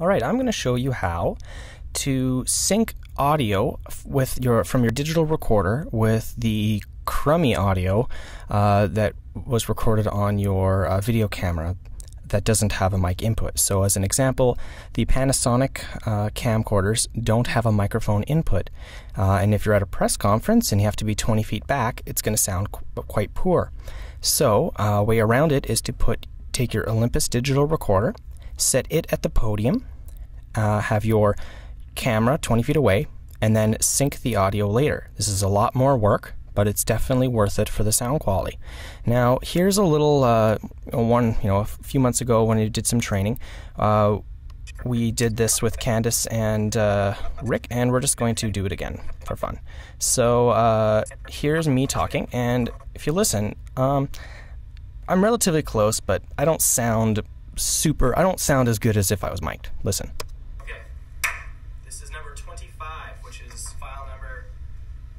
Alright, I'm going to show you how to sync audio with your from your digital recorder with the crummy audio uh, that was recorded on your uh, video camera that doesn't have a mic input. So as an example, the Panasonic uh, camcorders don't have a microphone input. Uh, and if you're at a press conference and you have to be 20 feet back, it's going to sound qu quite poor. So a uh, way around it is to put take your Olympus digital recorder, set it at the podium, uh, have your camera 20 feet away, and then sync the audio later. This is a lot more work, but it's definitely worth it for the sound quality. Now, here's a little uh, one, you know, a few months ago when I did some training. Uh, we did this with Candace and uh, Rick, and we're just going to do it again for fun. So uh, here's me talking, and if you listen, um, I'm relatively close, but I don't sound super. I don't sound as good as if I was mic'd. Listen. Okay. This is number 25, which is file number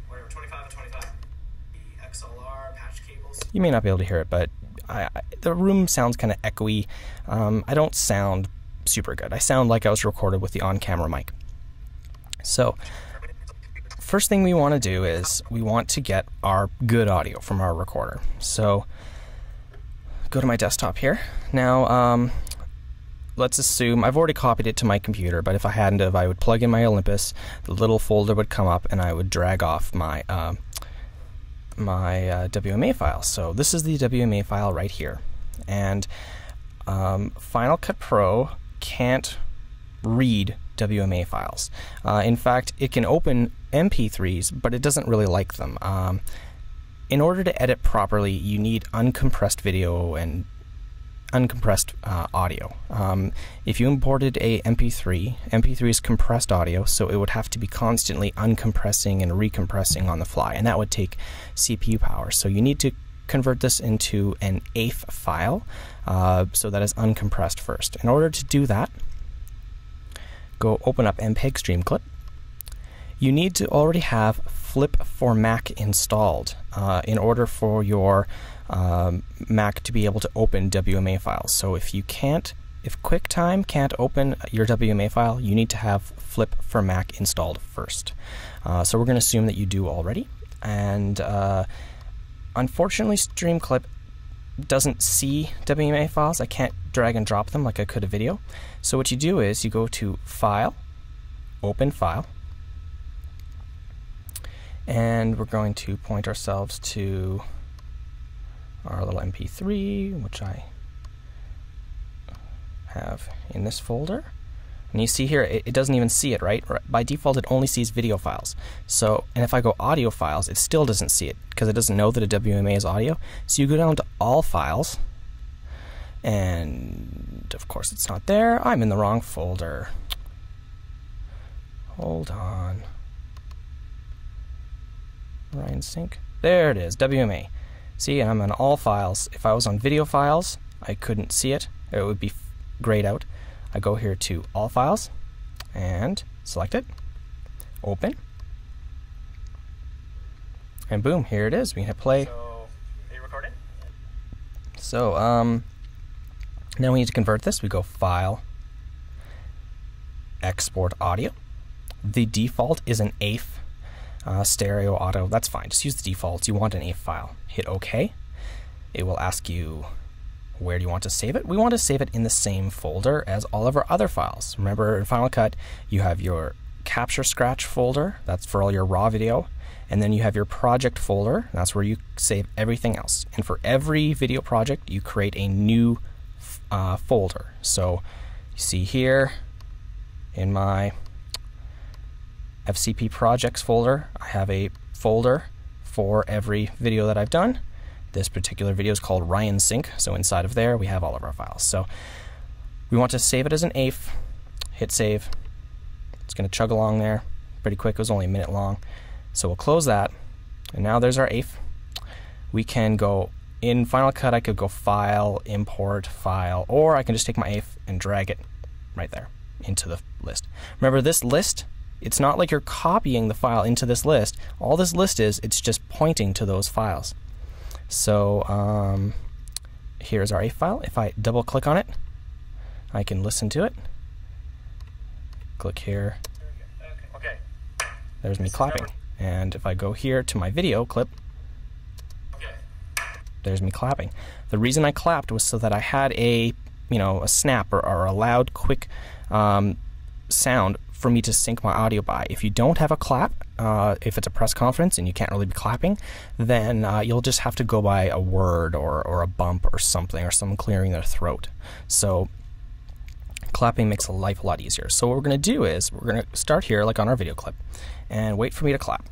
whatever 25 of 25. The XLR patch cables. You may not be able to hear it, but I, I, the room sounds kind of echoey. Um, I don't sound super good. I sound like I was recorded with the on-camera mic. So, first thing we want to do is we want to get our good audio from our recorder. So go to my desktop here. Now, um, let's assume I've already copied it to my computer, but if I hadn't have, I would plug in my Olympus, the little folder would come up, and I would drag off my uh, my uh, WMA file. So this is the WMA file right here, and um, Final Cut Pro can't read WMA files. Uh, in fact, it can open MP3s, but it doesn't really like them. Um, in order to edit properly, you need uncompressed video and uncompressed uh, audio. Um, if you imported a MP3, MP3 is compressed audio, so it would have to be constantly uncompressing and recompressing on the fly, and that would take CPU power. So you need to convert this into an AIF file, uh, so that is uncompressed first. In order to do that, go open up MPEG Streamclip. You need to already have Flip4Mac installed uh, in order for your um, Mac to be able to open WMA files. So if you can't, if QuickTime can't open your WMA file, you need to have Flip4Mac installed first. Uh, so we're going to assume that you do already. And uh, unfortunately, Streamclip doesn't see WMA files. I can't drag and drop them like I could a video. So what you do is you go to File, Open File, and we're going to point ourselves to our little MP3, which I have in this folder. And you see here, it, it, doesn't even see it, right? By default, it only sees video files. So, and if I go audio files, it still doesn't see it because it doesn't know that a WMA is audio. So you go down to all files, and of course it's not there. I'm in the wrong folder. Hold on. Ryan Sync. There it is, WMA. See, I'm on all files. If I was on video files, I couldn't see it. It would be grayed out. I go here to all files and select it, open, and boom, here it is. We hit play. So, are you recording? So, um, now we need to convert this. We go File, Export Audio. The default is an AIF uh, stereo, auto, that's fine. Just use the defaults. You want an AIF file. Hit OK. It will ask you where do you want to save it. We want to save it in the same folder as all of our other files. Remember, in Final Cut, you have your Capture Scratch folder. That's for all your raw video. And then you have your project folder. That's where you save everything else. And for every video project, you create a new uh, folder. So you see here in my FCP projects folder. I have a folder for every video that I've done. This particular video is called Ryan Sync, so inside of there we have all of our files. So we want to save it as an AIF, hit save. It's going to chug along there pretty quick, it was only a minute long. So we'll close that, and now there's our AIF. We can go in Final Cut, I could go File, Import, File, or I can just take my AIF and drag it right there into the list. Remember, this list it's not like you're copying the file into this list. All this list is, it's just pointing to those files. So um, here's our A file. If I double click on it, I can listen to it. click here, Okay. there's me clapping. And if I go here to my video clip, Okay. there's me clapping. The reason I clapped was so that I had a, you know, a snap or, or a loud, quick um, sound for me to sync my audio by. If you don't have a clap, uh, if it's a press conference and you can't really be clapping, then uh, you'll just have to go by a word or, or a bump or something or someone clearing their throat. So clapping makes life a lot easier. So what we're going to do is we're going to start here like on our video clip and wait for me to clap.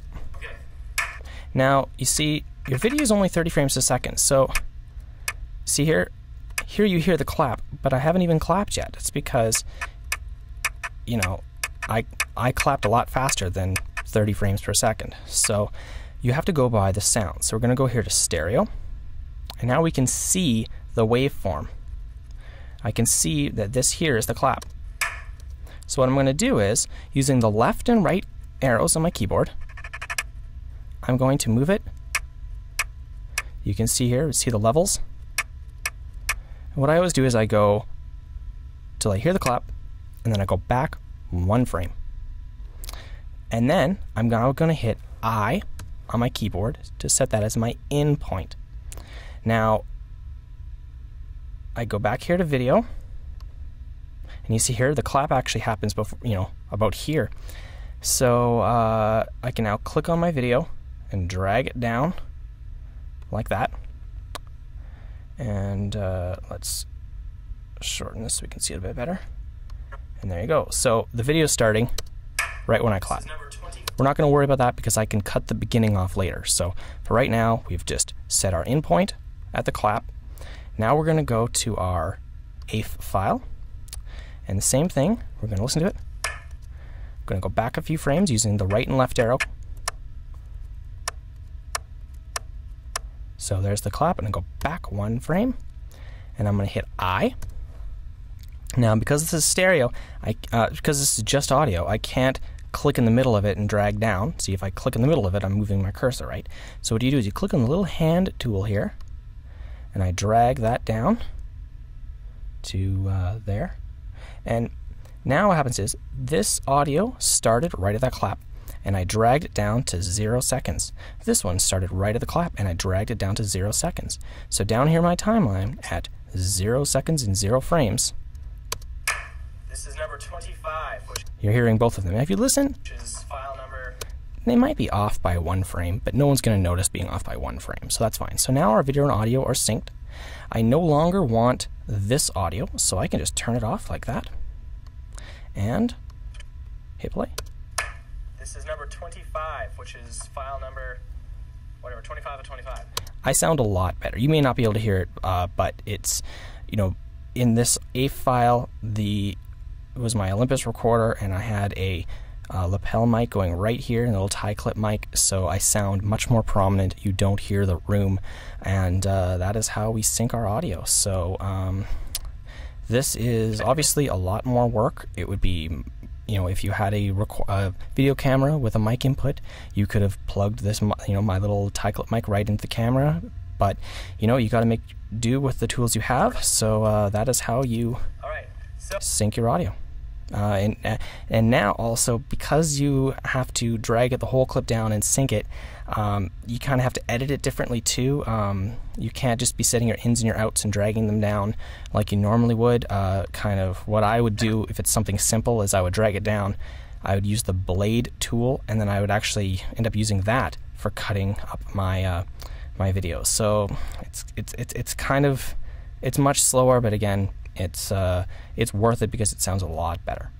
Now, you see, your video is only 30 frames a second, so see here, here you hear the clap, but I haven't even clapped yet. It's because, you know, I, I clapped a lot faster than 30 frames per second. So you have to go by the sound. So we're going to go here to stereo, and now we can see the waveform. I can see that this here is the clap. So what I'm going to do is, using the left and right arrows on my keyboard, I'm going to move it. You can see here, see the levels. And what I always do is I go till I hear the clap, and then I go back one frame. And then I'm now going to hit I on my keyboard to set that as my in point. Now, I go back here to video, and you see here the clap actually happens before, you know, about here. So uh, I can now click on my video and drag it down like that. And uh, let's shorten this so we can see it a bit better. And there you go. So the video is starting right when I clap. This is number 20. We're not going to worry about that because I can cut the beginning off later. So for right now, we've just set our in point at the clap. Now we're going to go to our AIF file. And the same thing, we're going to listen to it. I'm going to go back a few frames using the right and left arrow. So there's the clap, and I go back one frame, and I'm going to hit I. Now, because this is stereo, I uh, because this is just audio, I can't click in the middle of it and drag down. See, if I click in the middle of it, I'm moving my cursor, right? So what you do is you click on the little hand tool here, and I drag that down to uh, there. And now what happens is this audio started right at that clap, and I dragged it down to zero seconds. This one started right at the clap, and I dragged it down to zero seconds. So down here in my timeline at zero seconds and zero frames, This is number 25, which you're hearing both of them. If you listen, is file number. they might be off by one frame, but no one's going to notice being off by one frame, so that's fine. So now our video and audio are synced. I no longer want this audio, so I can just turn it off like that and hit play. This is number 25, which is file number. Whatever, 25 of 25. I sound a lot better. You may not be able to hear it, uh, but it's, you know, in this A file, the it was my Olympus recorder, and I had a uh, lapel mic going right here, and a little tie clip mic, so I sound much more prominent. You don't hear the room, and uh, that is how we sync our audio. So um, this is obviously a lot more work. It would be you know, if you had a uh, video camera with a mic input, you could have plugged this, you know, my little tie clip mic right into the camera. But you know, you got to make do with the tools you have. So uh, that is how you All right. So sync your audio. Uh, and uh, and now also because you have to drag it the whole clip down and sync it, um, you kind of have to edit it differently too. Um, you can't just be setting your ins and your outs and dragging them down like you normally would. Uh, kind of what I would do if it's something simple is I would drag it down. I would use the blade tool, and then I would actually end up using that for cutting up my uh, my videos. So it's it's it's it's kind of it's much slower, but again, it's uh, it's worth it because it sounds a lot better.